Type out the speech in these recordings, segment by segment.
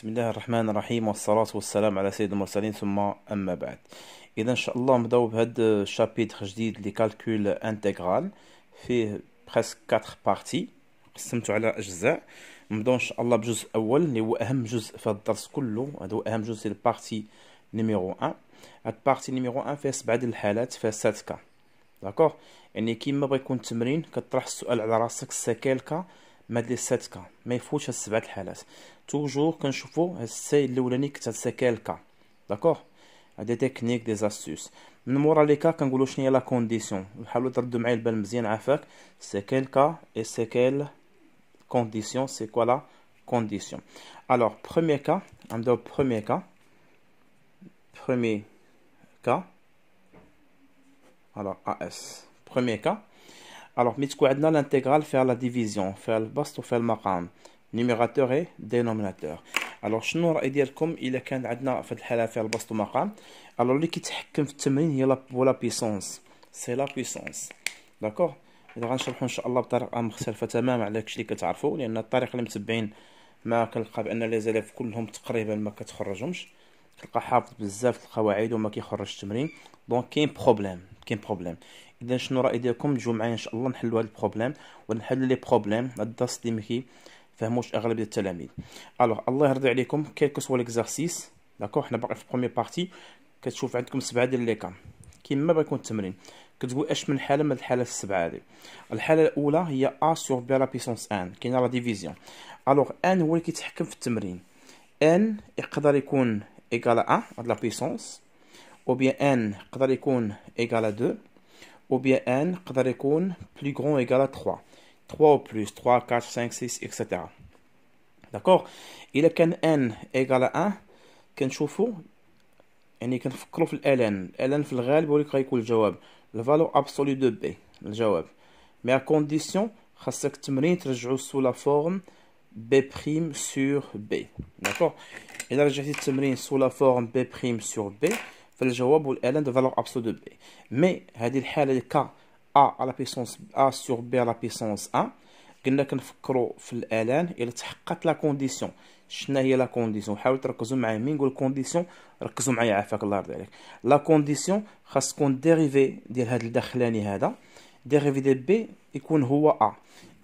بسم الله الرحمن الرحيم والصلاة والسلام على سيد المرسلين ثم أما بعد. إذا إن شاء الله نبدأو بهاد الشابيتر جديد لي كالكول انتغرال. فيه بريسك 4 بارتي قسمته على أجزاء. نبدأو إن شاء الله بجزء أول اللي هو أهم جزء في الدرس كله. هذا هو أهم جزء البارتي نيميرو 1 هاد البارتي نيميرو 1 فيها سبعة ديال الحالات فيها 7 كا داكوغ يعني كيما بغا يكون التمرين كطرح السؤال على راسك سي كيل كا ما لي 7 كا ما يفوتش هاد السبعة الحالات توجور كنشوفو هاد السي الاولاني كتاع سي كيل كا داكوغ هادي تكنيك دي زاستوس من مورا لي كا كنقولو شنو هي لا كونديسيون حاولوا تردو معايا البال مزيان عافاك سي كيل كا اي سي كيل كونديسيون سي كوا لا كونديسيون الوغ بروميير كا نبداو بروميير كا بروميير كا الوغ ا اس بروميير كا الوغ ملي تكون عندنا لانتيغرال فيها لا ديفيزيون فيها البسط وفيها المقام نيميراتور اي دينوميناتور الوغ شنو الراي ديالكم الا كان عندنا في هاد الحاله فيها البسط ومقام الوغ اللي كيتحكم في التمرين هي لا بيسونس سي لا بيسونس داكوغ اذا غنشرحو ان شاء الله بطريقه مختلفه تماما على داكشي اللي كتعرفوا لأن الطريقة اللي متبعين ما كنلقى بان لي زيليف كلهم تقريبا ما كتخرجهمش تلقى حافظ بزاف القواعد وما كيخرج التمرين دونك كاين بروبليم كاين بروبليم اذا شنو الراي ديالكم؟ تجوا معايا إن شاء الله نحلوا هاد البروبليم ونحلوا لي بروبليم هاد الدرس اللي ما كيفهموش اغلبيه التلاميذ. ألوغ الله يرضي عليكم. كيلكو سوا ليكزارسيس داكوغ حنا باقي في بروميير بارتي كتشوف عندكم سبعة ديال لي كام. كيما بغا يكون التمرين. كتقول أش من حاله من الحالات السبعة هذه الحالة الأولى هي ا سور بي لا بيسونس ان كاينة لا ديفيزيون ألوغ ان هو اللي كيتحكم في التمرين. ان يقدر يكون إيكال ا هاد لا بيسونس أو بيان ان يقدر يكون إيكال 2 ou bien n يقدر يكون plus grand ou égal à 3 3 ou plus 3 4 5 6 etc داكوغ الا كان n égal à 1 كنشوفو يعني كنفكرو في الالان الالان في الغالب هو اللي غيكون الجواب الفالور ابسولو دو بي الجواب مي ا كونديسيون خاصك التمرين ترجعو سو لا فورم بي بريم سور بي داكوغ الا رجعتي التمرين سو لا فورم بي بريم سور بي فالجواب هو دو فالور ابسولو دو بي مي هذه الحالة ك ا على بيسونس ا سور بي على بيسونس ا قلنا كنفكروا في الالان الا تحققت لا كونديسيون شنو هي لا كونديسيون حاولوا تركزوا معايا. مين نقول كونديسيون ركزوا معايا عافاك الله يرضي عليك لا كونديسيون خاص تكون ديريفي ديال هذا الداخلاني هذا. ديريفي ديال بي يكون هو ا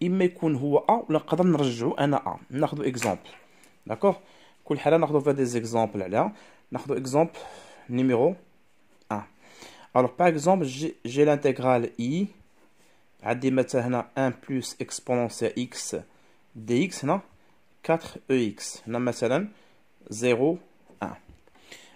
إما يكون هو ا ولا نقدر نرجعو أنا ا ناخذ اكزومبل داكوغ كل حالة ناخذ فيها دي زيكزومبل عليها ناخذ اكزومبل numéro 1 alors par exemple j'ai l'intégrale i عندي مثلا هنا 1 plus exponentielle x dx هنا 4ex هنا مثلا 0 1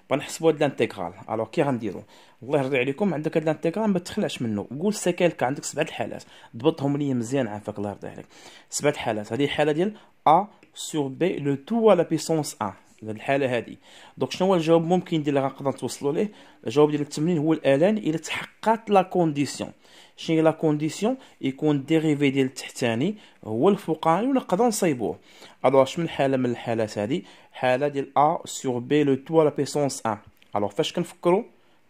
بنحسبوا هاد الانتيغرال الوغ كي غنديرو الله يرضي عليكم عندك هاد الانتيغرال ما تخلعش منه قول سكالك عندك سبعة الحالات ضبطهم لي مزيان عافاك الله يرضي عليك سبعة الحالات هذه حاله ديال a sur b le tout à la puissance 1 الحاله هذه. دونك شنو هو الجواب ممكن ديال اللي غنقدر توصلوا ليه؟ الجواب ديال التمرين هو الآلان إلى تحققت لا كونديسيون شنو هي لا كونديسيون يكون ديريفي ديال التحتاني هو الفوقاني ونقدر نصايبوه. ألوغ شنو الحالة من الحالات هذه؟ حالة ديال ا سور بي لو تو على بيسونس 1 ألوغ فاش كنفكروا؟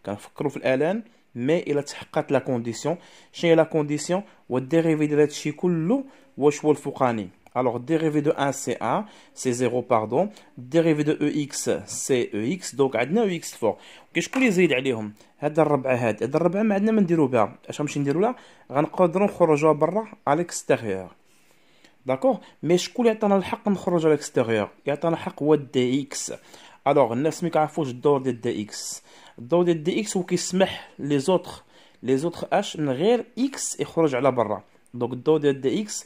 كنفكروا في الآلان مي إلى تحققت لا كونديسيون شنو هي لا كونديسيون والديريفي ديال هادشي كله واش هو الفوقاني؟ Alors, dérivé de 1, c'est 1, c'est 0, pardon. Dérivé de EX, c'est EX. Donc, عندنا EX فوق. كشكون اللي يزيد عليهم؟ هاد الربعة هاد. هاد الربعة ما عندنا ما نديرو بها. أش غنمشي نديرو لها؟ غنقدرو نخرجوها برا على الاكستيريور. داكوغ؟ مي شكون اللي عطانا الحق نخرجو على الاكستيريور؟ يعطانا الحق هو دي إكس. الوغ الناس ما كيعرفوش الدور ديال دي إكس. الدور ديال دي إكس هو كيسمح لي زوتر لي زوتر اش من غير إكس يخرج على برا. دونك الدور ديال دي إكس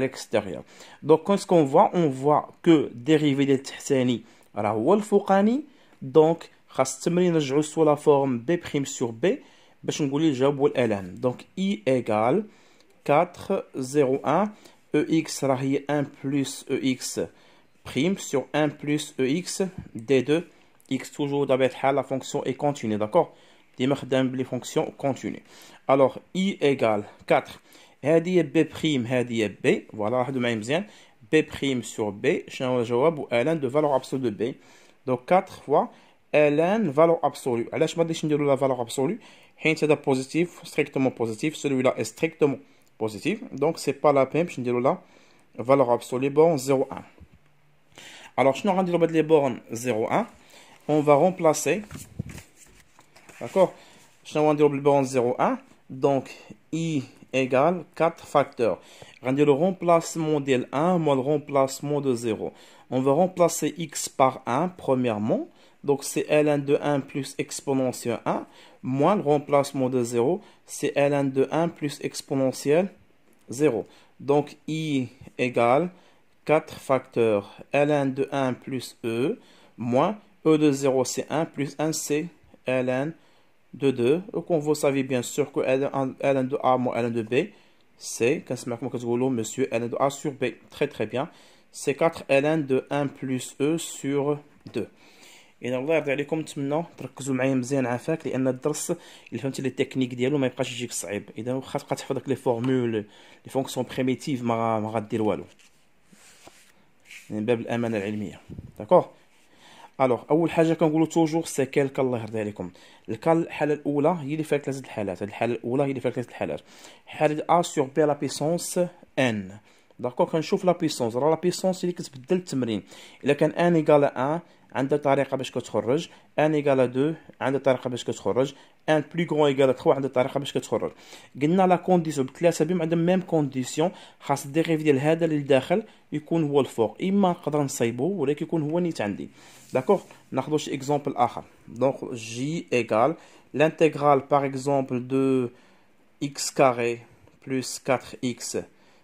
l'extérieur. Donc, qu'est-ce qu'on voit On voit que dérivé des Tihsani, Rawal Fouqani, donc, Khastemri Najou sous la forme B' sur B, LN. Donc, I égale 4, 0, 1, EX rahi 1 plus EX prime sur 1 plus EX D2 X toujours d'abord la fonction est continue, d'accord? Les fonctions continues. Alors, i égale 4. هذه b prime هذه b voilà واحد معايا مزيان b prime sur b شنو هو الجواب ln de valeur absolue de b donc 4 fois ln valeur absolue علاش ما غاديش نديرو la valeur absolue حيت هذا positif strictement positif celui-là est strictement positif donc c'est pas la peine باش نديرو la valeur absolue bon 0 1 alors شنو غنديرو بهاد لي bornes 0 1 on va remplacer d'accord شنو غنديرو بالبورن 0 1 donc I égale 4 facteurs. Regardez le remplacement d'L1 moins le remplacement de 0. On va remplacer x par 1 premièrement. Donc c'est Ln de 1 plus exponentielle 1 moins le remplacement de 0. C'est Ln de 1 plus exponentielle 0. Donc I égale 4 facteurs. Ln de 1 plus E moins E de 0 c'est 1 plus 1 c'est Ln de 2 comme vous savez bien sûr que ln de a moins ln de b c'est كنسمعكم كتقولوا monsieur ln de a sur b très très bien c'est 4 ln de 1 plus e sur 2 اذا الله يرضي عليكم نتمنى تركزوا معايا مزيان عافاك لان الدرس اللي فهمتي لي تكنيك ديالو ما يبقاش يجيك صعيب اذا واخا تبقى تحفظ داك لي فورمول لي فونكسيون بريميتيف ما ما غدير والو من باب الامانه العلميه داكوغ الوغ أول حاجة كنقولوا توجور سي كالك الله يرضي عليكم. الكا الحالة الأولى هي اللي فيها ثلاثة الحالات. هذه الحالة الأولى هي اللي فيها ثلاثة الحالات. حالة ا سور بي لا بيسونس ان داكوغ كنشوف لا بيسونس راه لا بيسونس اللي كتبدل التمرين. إلا كان ان إيكال 1 عندها طريقه باش كتخرج ان ايكال 2 عندها طريقه باش كتخرج ان بلو غون ايكال 3 عندها طريقه باش كتخرج قلنا لا كونديسيون بثلاثه بهم عندهم ميم كونديسيون خاص الديريف ديال هذا اللي لداخل يكون هو الفوق اما نقدر نصايبو ولكن يكون هو نيت عندي داكوغ ناخذ شي اكزومبل اخر دونك جي ايكال l'intégrale par exemple de x carré plus 4x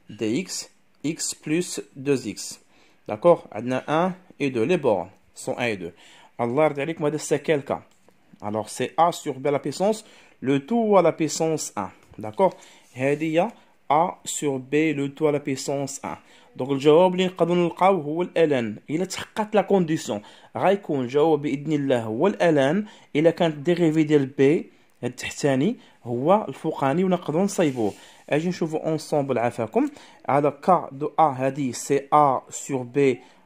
dx x plus 2x d'accord عندنا 1 et 2 les bornes sont 1 et 2. Allah c'est quel cas Alors c'est A sur B à la puissance, le tout à la puissance 1. D'accord هذه A sur B le tout à la puissance 1. Donc الجواب اللي نقدروا نلقاو هو الالان الا تحققت لا كونديسيون غيكون الجواب باذن الله هو الالان الا كانت ديريفي ديال بي التحتاني هو الفوقاني ونقدروا نصايبوه اجي نشوفوا اونسومبل عافاكم على كا دو ا هذه سي ا سور بي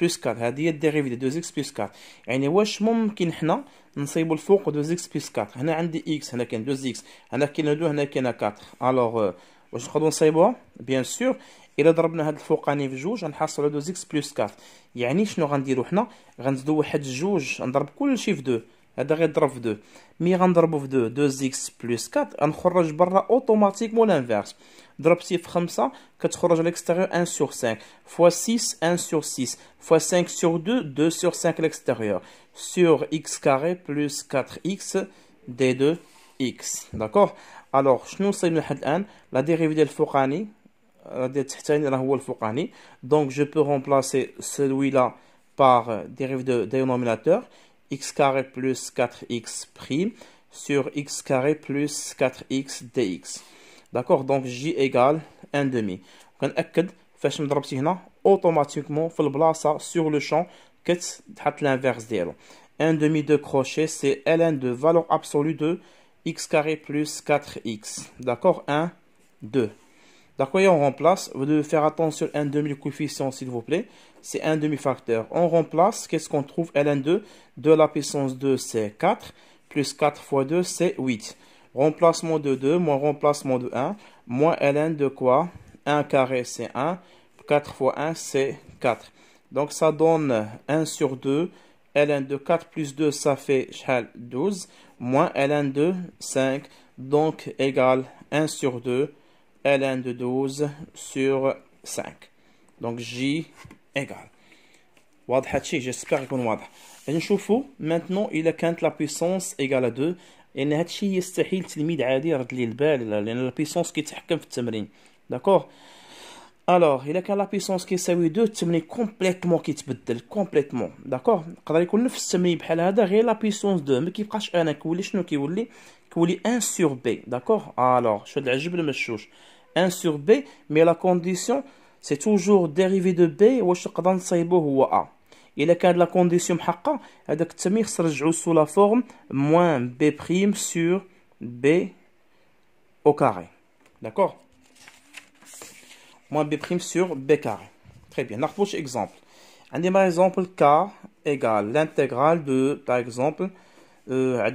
بلس 4 هذه هي الديريفي ديال 2 إكس بلس 4 يعني واش ممكن حنا نصيبوا الفوق 2 إكس بلس 4 هنا عندي إكس هنا كاين 2 إكس هنا كاين 2 هنا كاين 4 الوغ واش نقدروا نصايبوها بيان سور الا ضربنا هاد الفوقاني في جوج غنحصلوا 2 إكس بلس 4 يعني شنو غنديروا حنا غنزيدوا واحد جوج نضرب كلشي في 2 هذا غيضرب في 2 مي غنضربو في 2 2 اكس بلس 4 غنخرج برا اوتوماتيكمون لانفيرس ضربتي في 5 كتخرج على l'extérieur 1 sur 5 fois 6 1 sur 6 fois 5 sur 2 2 sur 5 à l'extérieur sur x carré plus 4x d2 x d'accord alors شنو صايب لحد الان لا ديريفي ديال الفوقاني ديال التحتاني راه هو الفوقاني donc je peux remplacer celui-là par dérive de dénominateur x carré plus 4x prime sur x carré plus 4x dx d'accord donc j égale 1 demi كنأكد فاش ضربتي هنا اوتوماتيكمون في البلاصه sur le champ كتحط l'inverse ديالو 1 demi de crochet c'est ln de valeur absolue de x carré plus 4x d'accord 1 2 D'accord, et on remplace. Vous devez faire attention, 1 demi le coefficient, s'il vous plaît. C'est un demi-facteur. On remplace, qu'est-ce qu'on trouve ln2 De la puissance 2, c'est 4. Plus 4 fois 2, c'est 8. Remplacement de 2, moins remplacement de 1. Moins ln de quoi? 1 carré, c'est 1. 4 fois 1, c'est 4. Donc, ça donne 1 sur 2. ln de 4 plus 2, ça fait 12. Moins ln de 5. Donc, égal 1 sur 2 ln de 12 sur 5 donc j égale واضح هادشي جيسبر يكون واضح نشوفوا maintenant الا كانت لا بيسونس ايغال 2 لأن هادشي يستحيل تلميذ عادي يرد ليه البال لأن لا بيسونس كيتحكم في التمرين il a qu'à la puissance qui est 2 تسمني complètement كيتبدل complètement. D'accord? يقدر يكون نفس التمرين بحال هذا غير لا بيسونس 2 ما كيبقاش أنا كيولي شنو كيولي كيولي 1 sur b. D'accord? Alors شو العجب المشوش 1 sur b mais la condition c'est toujours dérivé de b واش نقدر نصايبو هو a الا كان لا كونديسيون محققه هذاك التمرين خص نرجعو سو لا فورم موان بي بريم سور b au carré d'accord moins b' sur b carré. Très bien. Un exemple. Un par exemple k égale l'intégrale de, par exemple, euh,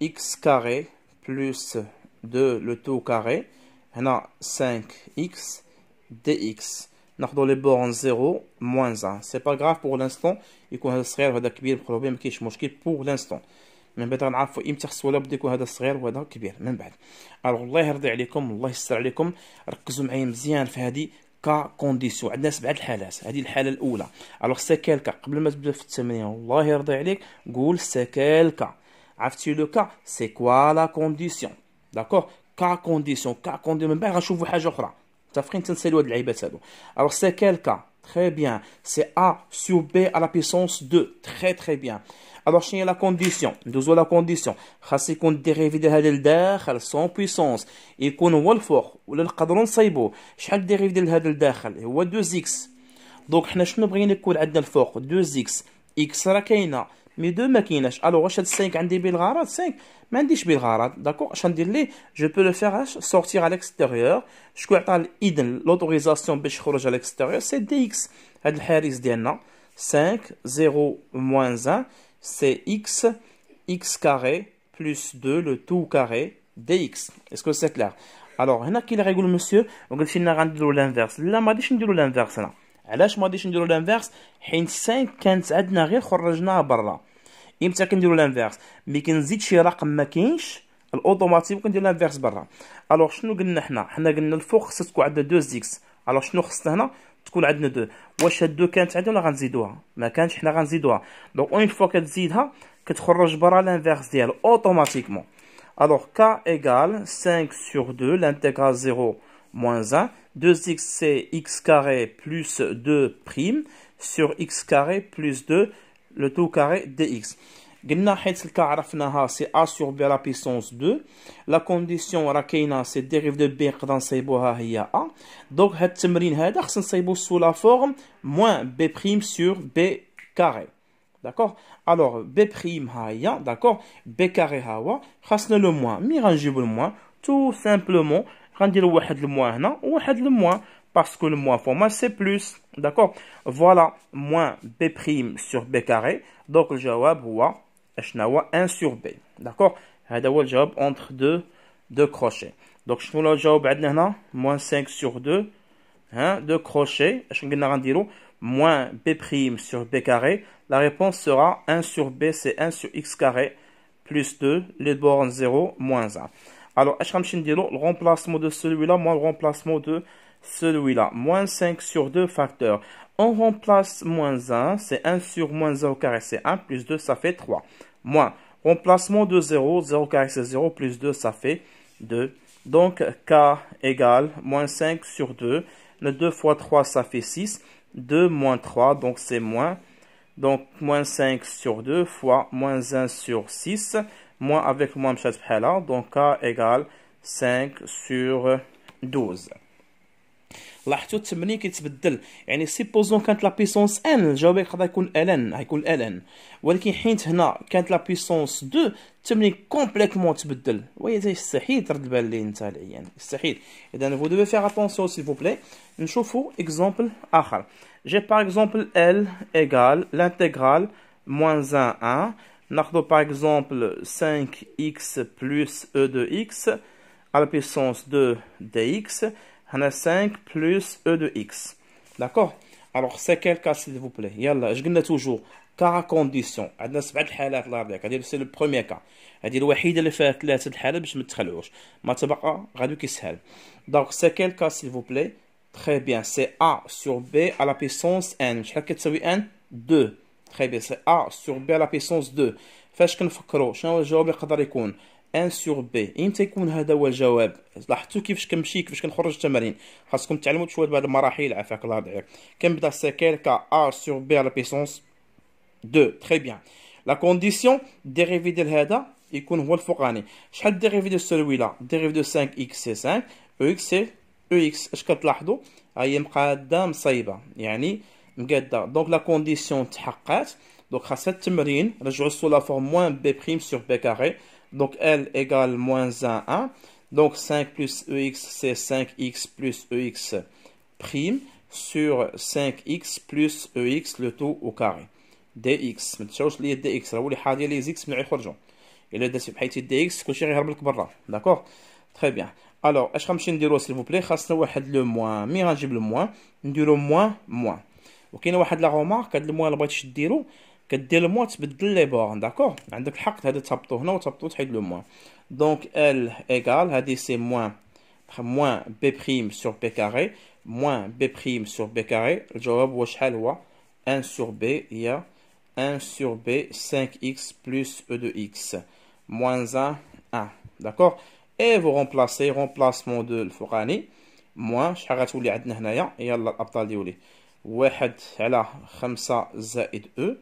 x carré plus 2 le tout carré. 5x dx. Nous les bornes 0 moins 1. C'est pas grave pour l'instant. Il y a un problème qui est pour l'instant. من بعد غنعرفوا إمتى خصو ولا يكون هذا صغير وهذا كبير. من بعد. الوغ الله يرضي عليكم الله يستر عليكم. ركزوا معايا مزيان في هذه كا كونديسيون عندنا سبعة الحالات. هذه الحالة الأولى. الوغ سي كا قبل ما تبدا في التمرين الله يرضي عليك. قول سي كا عرفتي لو كا سي كوا لا كونديسيون داكوغ كا كونديسيون كا كونديسيون من بعد غنشوفوا حاجة أخرى. Alors c'est quel cas Très bien. C'est A sur B à la puissance 2. Très très bien. Alors, je la condition. Nous avons la condition. Chassi qu'on dérive de hadel dakhal sans puissance. Et qu'on voit le fort. Ou le cadran saïbo. Chal dérive de hadel dakhal. Et 2x. Donc, nous avons besoin de 2x. x la. مي دو ما كايناش الوغ واش هاد 5 عندي بالغرض 5 ما عنديش بالغرض داكوغ اش غندير ليه جو بو لو فيغ اش سورتير على الاكستيريور شكون عطى الاذن لوتوريزاسيون باش يخرج على الاكستيريور سي دي اكس هاد الحارس ديالنا 5 0 موان 1 c'est x, x carré plus 2, le tout carré dx. Est-ce que c'est clair Alors, هنا كي يقول monsieur قلت لنا غنديروا l'inverse لا ما غاديش نديروا l'inverse هنا علاش ما غاديش نديروا l'inverse حيت 5 كانت عندنا غير خرجناها برا. إمتى كنديروا l'inverse ملي كنزيد شي رقم ما كاينش الاوتوماتيك كندير l'inverse برا. الوغ شنو قلنا حنا؟ حنا قلنا الفوق خصها تكون عندنا 2 زيكس. الوغ شنو خصنا هنا؟ تكون عندنا دو. واش هاد دو كانت عندنا ولا غنزيدوها؟ ما كانش حنا غنزيدوها. دونك اون فوا كتزيدها كتخرج برا لانفيرس ديال اوتوماتيكمون. الوغ k égale 5 sur 2 l'intégrale 0 moins 1 2x c'est x carré plus 2 prime sur x carré plus 2 le tout carré dx قلنا حيت الكا عرفناها سي ا سور بي لا بيسونس 2 لا كونديسيون راه كاينه سي ديريف دو بي نقدر نصايبوها هي ا دونك هاد التمرين هذا خصنا نصايبو سو لا فورم موان بي بريم سور بي كاري داكوغ الوغ بي بريم ها هي داكوغ بي كاري ها هو خاصنا لو موان مي غنجيبو الموان تو سامبلومون غنديرو واحد الموان هنا وواحد الموان parce que le moins formal c'est plus d'accord voilà moins b prime sur b carré donc le jawab هو 1 sur B d'accord هذا هو الجواب entre deux deux crochets donc شنو الجواب عندنا هنا moins 5 sur 2 hein, deux crochets اش قلنا غنديرو moins B prime sur B carré la réponse sera 1 sur B c'est 1 sur X carré plus 2 les bornes 0 moins 1 alors, le remplacement de celui-là moins le remplacement de celui-là. Moins 5 sur 2 facteurs. On remplace moins 1, c'est 1 sur moins 1 au carré, c'est 1, plus 2, ça fait 3. Moins, remplacement de 0, 0 au carré, c'est 0, plus 2, ça fait 2. Donc, K égale moins 5 sur 2. Le 2 fois 3, ça fait 6. 2 moins 3, donc c'est moins. Donc, moins 5 sur 2 fois moins 1 sur 6. Moins avec moins de Donc, k égale 5 sur 12. لاحظتوا التمرين كيتبدل يعني سيبوزون كانت لا بيسونس ان الجواب يقدر يكون الان غيكون الان ولكن حيت هنا كانت لا بيسونس 2 التمرين كومبليتمون تبدل وهي يستحيل ترد البال لي انت العيان يستحيل اذا فو دوفي فيغ اتونسيون سيل فو بلاي نشوفوا اكزومبل اخر جي باغ اكزومبل ال ايغال لانتيغرال موان 1 ناخذ باغ اكزومبل 5x plus e de x à la puissance 2 dx on a 5 plus e de x. D'accord Alors, c'est quel cas, s'il vous plaît Yalla, je gagne toujours. Cas à condition. عندنا سبعة الحالات الله يرضيك هذه سي لو بروميير كا هذه الوحيده اللي فيها ثلاثه الحالات باش ما تخلعوش ما تبقى غادي كيسهل دونك سي كيل كا سيل فو بلاي تري بيان سي ا سور بي على بيسونس ان شحال كتساوي ان 2 تري بيان سي ا سور بي على بيسونس 2 فاش كنفكروا؟ شنو هو الجواب يقدر يكون؟ 1 سور بي إمتى يكون هذا هو الجواب. لاحظتوا كيفاش كنمشي كيفاش كنخرج التمارين؟ خاصكم تعلموا شوية بهذه المراحل عافاك الله يرضيك كنبدأ سيكيل كا ا سور بي على بيسونس 2 تري بيان لا كونديسيون ديريفي ديال هذا يكون هو الفوقاني. شحال ديريفي ديال سولوي لا ديريفي دو 5 إكس سي 5 أو إكس سي أو إكس اش كتلاحظوا؟ هي مقادة مصايبه يعني مقاده دونك لا كونديسيون تحققات دونك خاص التمرين رجعوا سو لا فورم موان بي بريم سور بي كاري Donc L égale moins 1, 1. Donc 5 plus EX, c'est 5X plus EX prime sur 5X plus EX le tout au carré. dx ما تنساوش لي دي اكس هو اللي حاضر لي زيكس من يخرجوا الا درتي بحيث دي اكس كلشي غيهرب لك برا داكوغ تري بيان الوغ اش غنمشي نديرو سيل بلي خاصنا واحد لو موان مي غنجيب لو موان نديرو موان موان وكاينه واحد لا رومارك هاد الموان اللي بغيتيش ديرو كدير لو موان تبدل لي بور داكوغ عندك الحق هذا تهبطو هنا وتهبطو تحيد لو موان دونك ال ايغال هادي سي موان موان بي بريم سور بي كاري موان بي بريم سور بي كاري الجواب هو شحال هو 1 سور بي هي 1 sur b 5x plus e de x moins 1 1 d'accord et vous remplacez remplacement de الفوقاني moins شحال غتولي عندنا هنايا يلا الابطال ديولي واحد على خمسة زائد او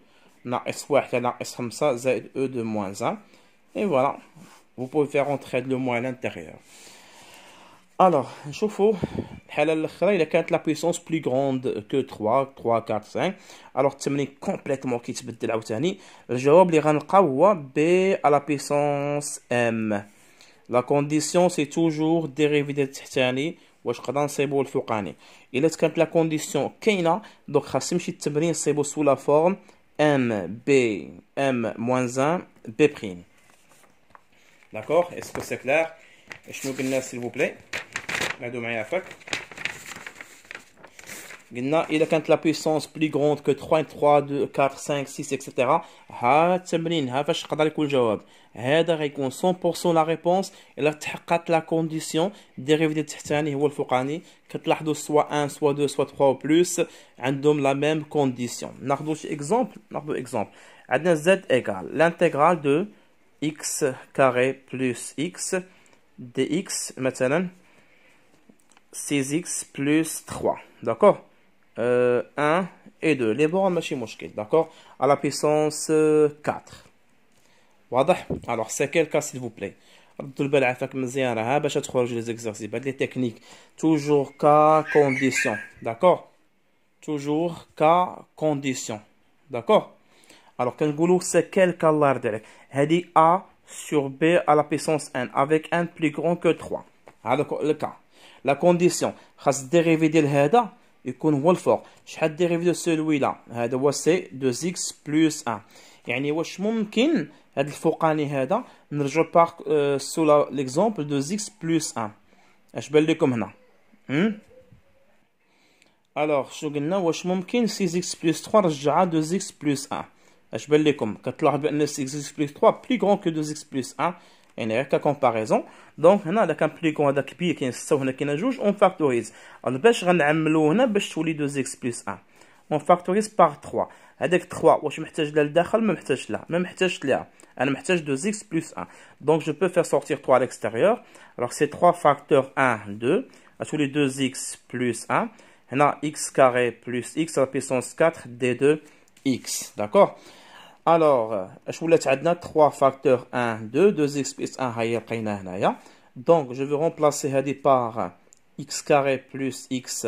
ناقص واحد على ناقص خمسة زائد او de moins 1 et voilà vous pouvez faire entrer le moins à l'intérieur alors نشوفوا الحالة الأخرى إلا كانت لا بويسونس بلو غروند كو 3 3 4 5 الوغ التمرين كومبليتومون كيتبدل عاوتاني الجواب اللي غنلقاو هو بي على بويسونس ام لا كونديسيون سي توجور ديريفي ديال التحتاني واش نقدر نصيبو الفوقاني الا كانت لا كونديسيون كاينه دونك خاص يمشي التمرين نصيبو سو لا فورم ام بي ام موان 1 بي بريم داكوغ اسكو سي كلير شنو قلنا سيل فو بلاي نعدو معايا عفاك قلنا اذا كانت لا بويسونس بلي غروند كو 3 3 2 4 5 6 اكسيتيرا ها التمرين ها فاش يقدر يكون الجواب هذا غيكون 100% لا ريبونس الا تحققت لا كونديسيون ديريفي ديال التحتاني هو الفوقاني كتلاحظوا سوا 1 سوا 2 سوا 3 او بلوس عندهم لا ميم كونديسيون ناخذوا شي اكزومبل ناخذوا اكزومبل عندنا زد ايكال لانتيغرال دو x carré plus x dx مثلا 6x plus 3 d'accord euh, 1 et 2 les bornes ماشي مشكل d'accord à la puissance 4 واضح alors c'est quel cas s'il vous plaît ردوا البال عافاك مزيان ها باش تخرج لي زيكزارسيس بهاد لي تكنيك toujours cas condition d'accord toujours cas condition d'accord alors كنقولوا c'est quel cas الله يرضي عليك هذه a sur b à la puissance n avec n plus grand que 3 هذا le cas لا كونديسيون خاص الديريفي ديال هذا يكون هو الفوق. شحال الديريفي ديال سولوي لا؟ هذا هو سي دو زيكس بلس 1 يعني واش ممكن هذا الفوقاني هذا؟ نرجعو باغ سو ليكزومبل دو زيكس بلس 1 اش بان لكم هنا؟ الوغ شنو قلنا؟ واش ممكن 6 زيكس بلس 3 نرجعها دو زيكس بلس 1 اش بان لكم؟ كتلاحظ بأن 6 زيكس بلس 3 بلي غون كو 2 زيكس بلس 1 يعني غير كومباريزون دونك هنا اذا كان بلي غون هذا كبير كاين 6 وهنا كاين جوج اون فاكتوريز الوغ باش غنعملو هنا باش تولي 2 زيكس بلس 1 اون فاكتوريز باغ 3 هذاك 3 واش محتاج لها لداخل ما محتاجش لها ما محتاجش لها انا محتاج 2 زيكس بلس 1 دونك جو بو فير سورتير 3 à l'extérieur alors c'est 3 facteur 1 2 غتولي 2 زيكس بلس 1 هنا x carré plus x à la puissance 4 d2 x d'accord alors اش ولات عندنا 3 facteur 1 2 2x plus 1 هي لقينا هنايا donc je vais remplacer هذه par x carré plus x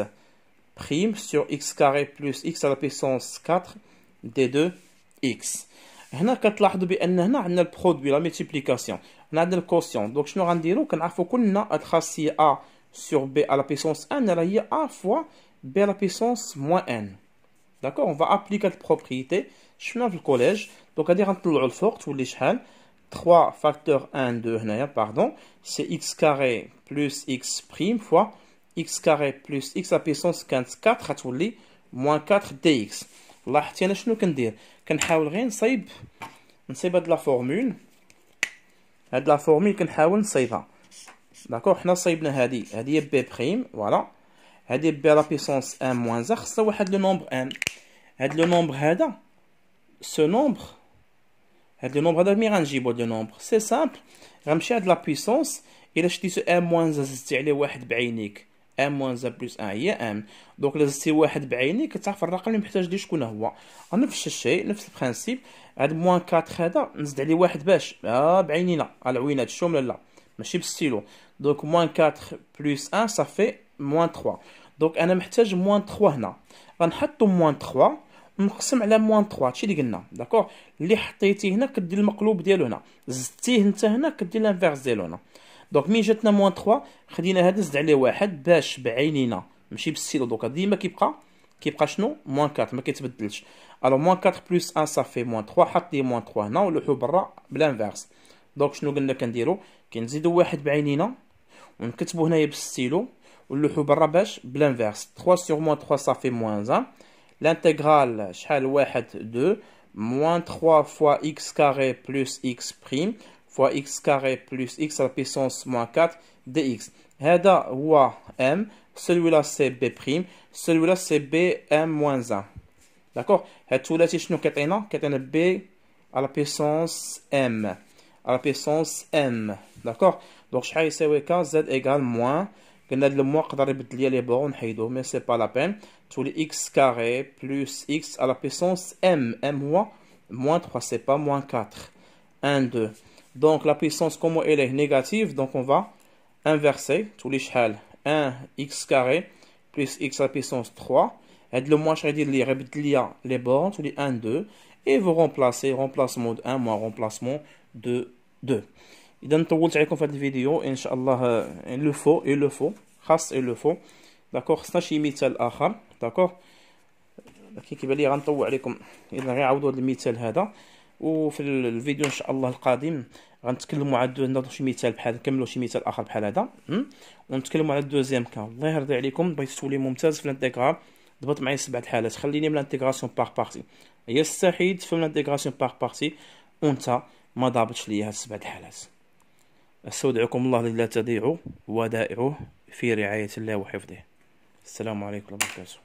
prime sur x carré plus x à la puissance 4 d2 x هنا كتلاحظوا بان هنا عندنا البرودوي لا ملتيبليكاسيون هنا عندنا الكوسيون دونك شنو غنديرو كنعرفوا كلنا الخاصيه a sur b à la puissance 1 راه هي a fois b à la puissance moins n d'accord on va appliquer cette propriété شفنا في الكوليج دونك غادي غنطلعوا الفوق تولي شحال 3 فاكتور 1 2 هنايا باردون سي x كاري بلس x بريم فوا x كاري بلس x لا بيسونس كانت 4 غتولي موان 4 دي x لاحظتي انا شنو كندير كنحاول غير نصايب نصايب هاد لا فورمول هاد لا فورمول كنحاول نصايبها داكوغ حنا صايبنا هادي هادي هي بي بريم فوالا هادي بي لا بيسونس 1 موان زا خصها واحد لو نومبر 1 هاد لو نومبر هذا ce nombre هاد لي نومبر هذا مي غنجيبو هاد لي نومبر سي سامبل غنمشي هاد لا بويسونس الا شديتو ام موان زدتي عليه واحد بعينيك ام موان زا بلس ان هي ام دونك الا زدتي واحد بعينيك كتعرف الرقم اللي محتاج ليه شكون هو نفس الشيء نفس البرانسيب هاد موان 4 هذا نزيد عليه واحد باش اه بعينينا العوينات الشوم لا لا ماشي بالستيلو دونك موان 4 بلس 1 صافي موان 3 دونك انا محتاج موان 3 هنا غنحطو موان 3 ونقسم على موان 3 هادشي اللي قلنا. داكوغ اللي حطيتيه هنا كدير المقلوب ديالو هنا. زدتيه انت هنا كدير لانفيرس ديالو هنا. دونك مين جاتنا موان 3 خدينا هذا زد عليه واحد باش بعينينا. ماشي بالسيلو دوكا. ديما كيبقى كيبقى شنو؟ موان 4 ما كيتبدلش. الوغ موان 4 بلس 1 صافي موان 3 حط لي موان 3 هنا ولوحو برا بلانفيرس دونك شنو قلنا كنديرو؟ كنزيدو واحد بعينينا. ونكتبو هنايا بالستيلو ونلوحو برا باش بلانفيرس 3 سور موان 3 صافي موان 1 l'intégrale شحال واحد 2 moins 3 fois x carré plus x prime fois x carré plus x à la puissance moins 4 dx هذا هو m celui-là c'est b prime celui-là c'est b m moins 1 d'accord هاد الثلاثي شنو كيعطينا كيعطينا b à la puissance m à la puissance m d'accord donc شحال يساوي k z égale moins قلنا هاد الموا نقدر يبدل ليا لي بور نحيدوه مي سي با لا بين تولي x carré plus x à la puissance m m هو moins 3 c'est pas moins 4 1 2 donc la puissance comme elle est négative donc on va inverser تولي شحال 1 x carré plus x à la puissance 3 هاد لو موان شغيدير لي غيبدل ليا لي بور تولي 1 2 et vous remplacez remplacement de 1 moins remplacement de 2 إذا طولت عليكم في هذا الفيديو إن شاء الله لو فو اي لو فو خاص اي لو فو. داكوغ خصنا شي مثال آخر. داكوغ لكن كيبان لي غنطول عليكم. إذا غيعاودوا هذا المثال هذا. وفي الفيديو إن شاء الله القادم غنتكلموا على نضربوا شي مثال بحال نكملوا شي مثال آخر بحال هذا. ونتكلموا على الدوزيام كان. الله يرضي عليكم. بغيت تولي ممتاز في الانتيغرال ضبط معايا سبع الحالات. خليني من الانتيغراسيون باغ بارتي يستحيل تفهم الانتيغراسيون باغ بارتي وانت ما ضابطش ليا هاد السبع الحالات. أستودعكم الله الذي لا تضيع ودائعه في رعاية الله وحفظه. السلام عليكم ورحمة الله